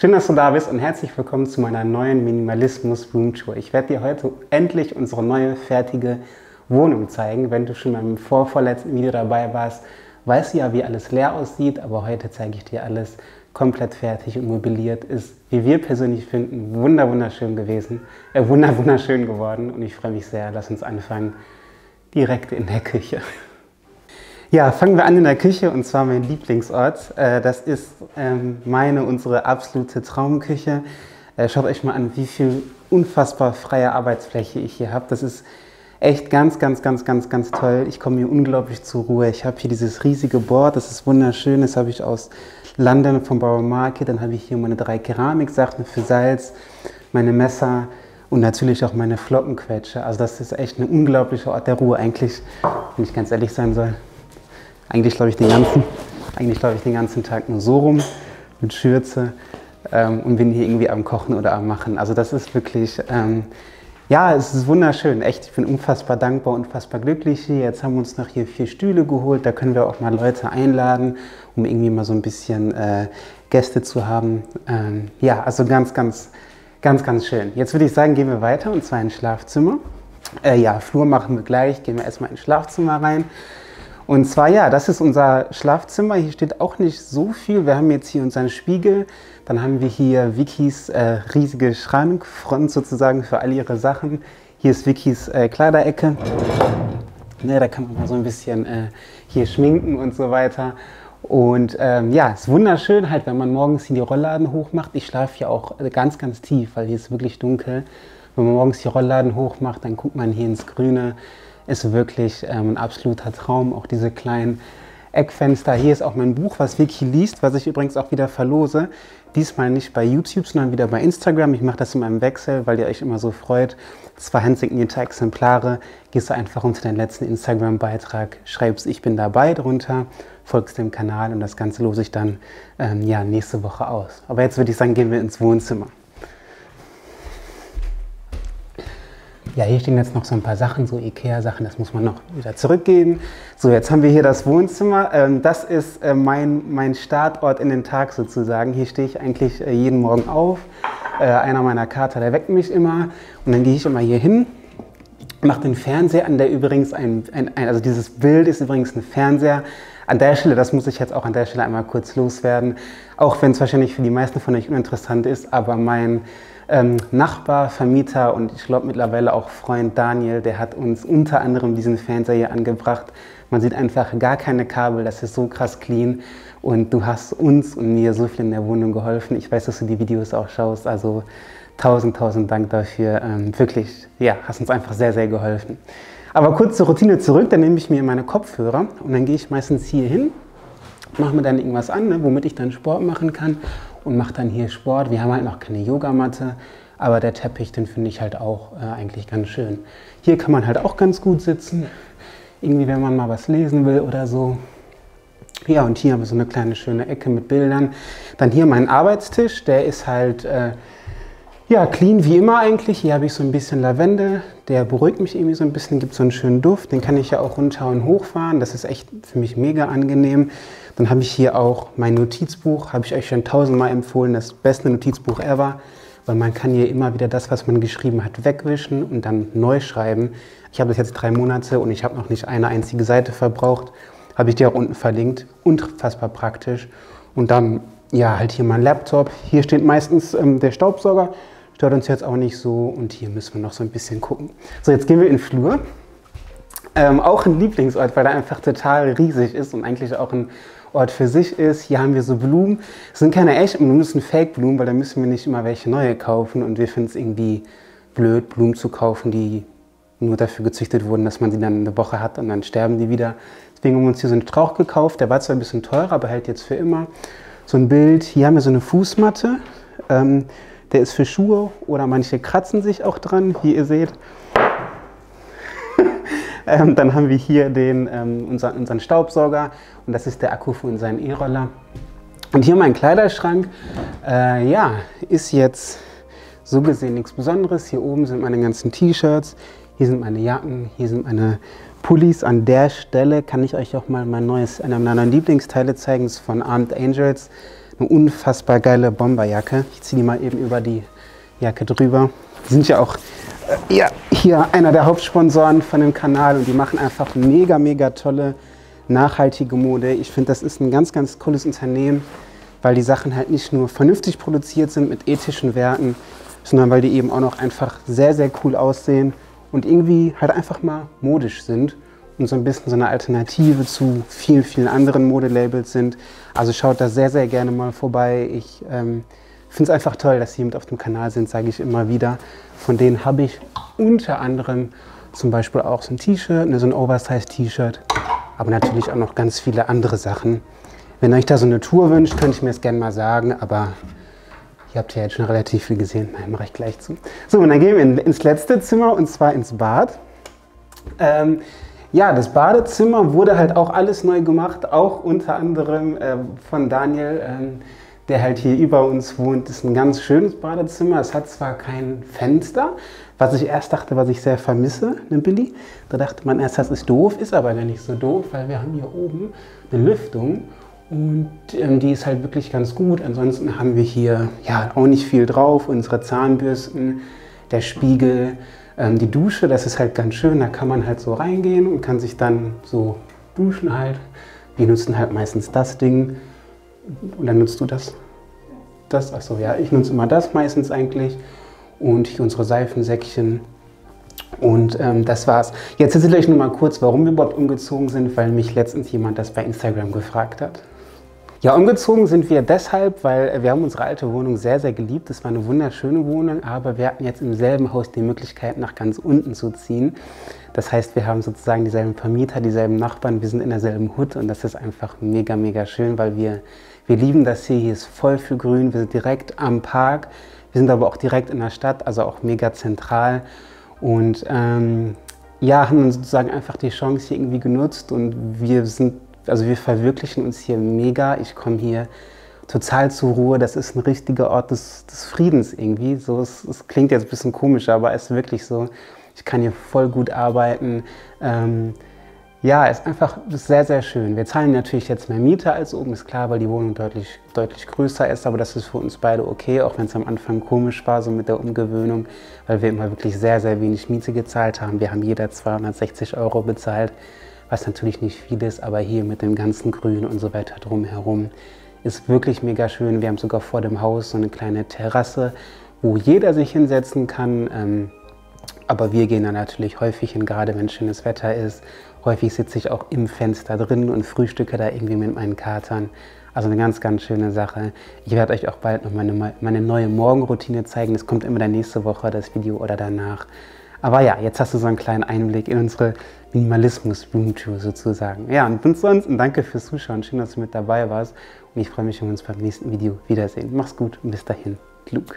Schön, dass du da bist und herzlich willkommen zu meiner neuen Minimalismus Room Tour. Ich werde dir heute endlich unsere neue fertige Wohnung zeigen. Wenn du schon beim vorvorletzten Video dabei warst, weißt du ja, wie alles leer aussieht, aber heute zeige ich dir alles komplett fertig und mobiliert. Ist, wie wir persönlich finden, wunder wunderschön gewesen, äh, wunder wunderschön geworden und ich freue mich sehr. Lass uns anfangen direkt in der Küche. Ja, fangen wir an in der Küche und zwar mein Lieblingsort. Äh, das ist ähm, meine, unsere absolute Traumküche. Äh, schaut euch mal an, wie viel unfassbar freie Arbeitsfläche ich hier habe. Das ist echt ganz, ganz, ganz, ganz, ganz toll. Ich komme hier unglaublich zur Ruhe. Ich habe hier dieses riesige Board, das ist wunderschön. Das habe ich aus London vom Borough Market. Dann habe ich hier meine drei Keramiksachen für Salz, meine Messer und natürlich auch meine Flockenquetsche. Also das ist echt ein unglaublicher Ort der Ruhe. Eigentlich, wenn ich ganz ehrlich sein soll, eigentlich glaube ich den ganzen, eigentlich glaube ich den ganzen Tag nur so rum mit Schürze ähm, und bin hier irgendwie am Kochen oder am Machen. Also das ist wirklich, ähm, ja, es ist wunderschön. Echt, ich bin unfassbar dankbar, unfassbar glücklich hier. Jetzt haben wir uns noch hier vier Stühle geholt. Da können wir auch mal Leute einladen, um irgendwie mal so ein bisschen äh, Gäste zu haben. Ähm, ja, also ganz, ganz, ganz, ganz schön. Jetzt würde ich sagen, gehen wir weiter und zwar ins Schlafzimmer. Äh, ja, Flur machen wir gleich. Gehen wir erstmal ins Schlafzimmer rein. Und zwar, ja, das ist unser Schlafzimmer. Hier steht auch nicht so viel. Wir haben jetzt hier unseren Spiegel. Dann haben wir hier Vikis äh, riesige Schrankfront sozusagen für all ihre Sachen. Hier ist Vikis äh, Kleiderecke. Ne, da kann man mal so ein bisschen äh, hier schminken und so weiter. Und ähm, ja, ist wunderschön halt, wenn man morgens hier die Rollladen hochmacht. Ich schlafe hier auch ganz, ganz tief, weil hier ist wirklich dunkel. Wenn man morgens die Rollladen hochmacht, dann guckt man hier ins Grüne ist wirklich ähm, ein absoluter Traum. Auch diese kleinen Eckfenster. Hier ist auch mein Buch, was Vicky liest, was ich übrigens auch wieder verlose. Diesmal nicht bei YouTube, sondern wieder bei Instagram. Ich mache das in meinem Wechsel, weil ihr euch immer so freut. Zwei handsignierte Exemplare. Gehst du einfach unter den letzten Instagram-Beitrag, schreibst Ich bin dabei drunter, folgst dem Kanal und das Ganze lose ich dann ähm, ja, nächste Woche aus. Aber jetzt würde ich sagen, gehen wir ins Wohnzimmer. Ja, hier stehen jetzt noch so ein paar Sachen, so Ikea-Sachen, das muss man noch wieder zurückgeben. So, jetzt haben wir hier das Wohnzimmer. Ähm, das ist äh, mein, mein Startort in den Tag sozusagen. Hier stehe ich eigentlich äh, jeden Morgen auf. Äh, einer meiner Kater, der weckt mich immer. Und dann gehe ich immer hier hin, mache den Fernseher an, der übrigens ein, ein, ein, also dieses Bild ist übrigens ein Fernseher. An der Stelle, das muss ich jetzt auch an der Stelle einmal kurz loswerden, auch wenn es wahrscheinlich für die meisten von euch uninteressant ist, aber mein ähm, Nachbar, Vermieter und ich glaube mittlerweile auch Freund Daniel, der hat uns unter anderem diesen Fernseher hier angebracht. Man sieht einfach gar keine Kabel, das ist so krass clean und du hast uns und mir so viel in der Wohnung geholfen. Ich weiß, dass du die Videos auch schaust, also tausend, tausend Dank dafür. Ähm, wirklich, ja, hast uns einfach sehr, sehr geholfen. Aber kurz zur Routine zurück, dann nehme ich mir meine Kopfhörer und dann gehe ich meistens hier hin, mache mir dann irgendwas an, ne, womit ich dann Sport machen kann und mache dann hier Sport. Wir haben halt noch keine Yogamatte, aber der Teppich, den finde ich halt auch äh, eigentlich ganz schön. Hier kann man halt auch ganz gut sitzen, irgendwie wenn man mal was lesen will oder so. Ja, und hier haben wir so eine kleine schöne Ecke mit Bildern. Dann hier mein Arbeitstisch, der ist halt äh, ja, clean wie immer eigentlich. Hier habe ich so ein bisschen Lavendel, der beruhigt mich irgendwie so ein bisschen, gibt so einen schönen Duft. Den kann ich ja auch runter und hochfahren. Das ist echt für mich mega angenehm. Dann habe ich hier auch mein Notizbuch, habe ich euch schon tausendmal empfohlen, das beste Notizbuch ever, weil man kann hier immer wieder das, was man geschrieben hat, wegwischen und dann neu schreiben. Ich habe das jetzt drei Monate und ich habe noch nicht eine einzige Seite verbraucht. Habe ich dir auch unten verlinkt. Unfassbar praktisch. Und dann, ja, halt hier mein Laptop. Hier steht meistens ähm, der Staubsauger. Stört uns jetzt auch nicht so. Und hier müssen wir noch so ein bisschen gucken. So, jetzt gehen wir in den Flur. Ähm, auch ein Lieblingsort, weil er einfach total riesig ist und eigentlich auch ein Ort für sich ist. Hier haben wir so Blumen. Es sind keine echten Blumen, es sind Fake-Blumen, weil da müssen wir nicht immer welche neue kaufen. Und wir finden es irgendwie blöd, Blumen zu kaufen, die nur dafür gezüchtet wurden, dass man sie dann eine Woche hat und dann sterben die wieder. Deswegen haben wir uns hier so einen Strauch gekauft. Der war zwar ein bisschen teurer, aber hält jetzt für immer. So ein Bild. Hier haben wir so eine Fußmatte. Ähm, der ist für Schuhe oder manche kratzen sich auch dran, wie ihr seht. Ähm, dann haben wir hier den, ähm, unseren, unseren Staubsauger und das ist der Akku für unseren E-Roller. Und hier mein Kleiderschrank, äh, ja, ist jetzt so gesehen nichts Besonderes. Hier oben sind meine ganzen T-Shirts, hier sind meine Jacken, hier sind meine Pullis. An der Stelle kann ich euch auch mal mein neues, einer meiner neuen Lieblingsteile zeigen, das ist von Armed Angels. Eine unfassbar geile Bomberjacke. Ich ziehe die mal eben über die Jacke drüber. Die sind ja auch äh, ja, hier einer der Hauptsponsoren von dem Kanal und die machen einfach mega, mega tolle, nachhaltige Mode. Ich finde, das ist ein ganz, ganz cooles Unternehmen, weil die Sachen halt nicht nur vernünftig produziert sind mit ethischen Werten, sondern weil die eben auch noch einfach sehr, sehr cool aussehen und irgendwie halt einfach mal modisch sind und so ein bisschen so eine Alternative zu vielen, vielen anderen Modelabels sind. Also schaut da sehr, sehr gerne mal vorbei. Ich ähm, finde es einfach toll, dass Sie mit auf dem Kanal sind, sage ich immer wieder. Von denen habe ich unter anderem zum Beispiel auch so ein T-Shirt, ne, so ein Oversize-T-Shirt, aber natürlich auch noch ganz viele andere Sachen. Wenn euch da so eine Tour wünscht, könnte ich mir das gerne mal sagen, aber ihr habt ja jetzt schon relativ viel gesehen. Nein, mache ich gleich zu. So, und dann gehen wir in, ins letzte Zimmer und zwar ins Bad. Ähm, ja, das Badezimmer wurde halt auch alles neu gemacht, auch unter anderem äh, von Daniel, ähm, der halt hier über uns wohnt. Das ist ein ganz schönes Badezimmer. Es hat zwar kein Fenster, was ich erst dachte, was ich sehr vermisse, ne Billy? Da dachte man erst, das ist doof, ist aber gar nicht so doof, weil wir haben hier oben eine Lüftung und ähm, die ist halt wirklich ganz gut. Ansonsten haben wir hier ja auch nicht viel drauf. Unsere Zahnbürsten, der Spiegel, ähm, die Dusche, das ist halt ganz schön. Da kann man halt so reingehen und kann sich dann so duschen halt. Wir nutzen halt meistens das Ding. Und dann nutzt du das? Das? Achso, ja, ich nutze immer das meistens eigentlich. Und hier unsere Seifensäckchen. Und ähm, das war's. Jetzt erzähle ich nur mal kurz, warum wir überhaupt umgezogen sind, weil mich letztens jemand das bei Instagram gefragt hat. Ja, umgezogen sind wir deshalb, weil wir haben unsere alte Wohnung sehr, sehr geliebt. Es war eine wunderschöne Wohnung, aber wir hatten jetzt im selben Haus die Möglichkeit, nach ganz unten zu ziehen. Das heißt, wir haben sozusagen dieselben Vermieter, dieselben Nachbarn, wir sind in derselben Hut und das ist einfach mega, mega schön, weil wir, wir lieben das hier. Hier ist voll viel Grün, wir sind direkt am Park, wir sind aber auch direkt in der Stadt, also auch mega zentral. Und ähm, ja, haben dann sozusagen einfach die Chance hier irgendwie genutzt und wir sind also wir verwirklichen uns hier mega. Ich komme hier total zur Ruhe. Das ist ein richtiger Ort des, des Friedens irgendwie. So, es, es, klingt jetzt ein bisschen komisch, aber es ist wirklich so. Ich kann hier voll gut arbeiten. Ähm, ja, ist einfach sehr, sehr schön. Wir zahlen natürlich jetzt mehr Miete als oben, ist klar, weil die Wohnung deutlich, deutlich größer ist, aber das ist für uns beide okay, auch wenn es am Anfang komisch war, so mit der Umgewöhnung, weil wir immer wirklich sehr, sehr wenig Miete gezahlt haben. Wir haben jeder 260 Euro bezahlt was natürlich nicht viel ist, aber hier mit dem ganzen Grün und so weiter drumherum ist wirklich mega schön. Wir haben sogar vor dem Haus so eine kleine Terrasse, wo jeder sich hinsetzen kann. Ähm, aber wir gehen da natürlich häufig hin, gerade wenn schönes Wetter ist. Häufig sitze ich auch im Fenster drin und frühstücke da irgendwie mit meinen Katern. Also eine ganz, ganz schöne Sache. Ich werde euch auch bald noch meine, meine neue Morgenroutine zeigen. Das kommt immer dann nächste Woche, das Video oder danach. Aber ja, jetzt hast du so einen kleinen Einblick in unsere Minimalismus-Roomtour sozusagen. Ja, und sonst danke fürs Zuschauen. Schön, dass du mit dabei warst. Und ich freue mich, wenn wir uns beim nächsten Video wiedersehen. Mach's gut und bis dahin. Luke.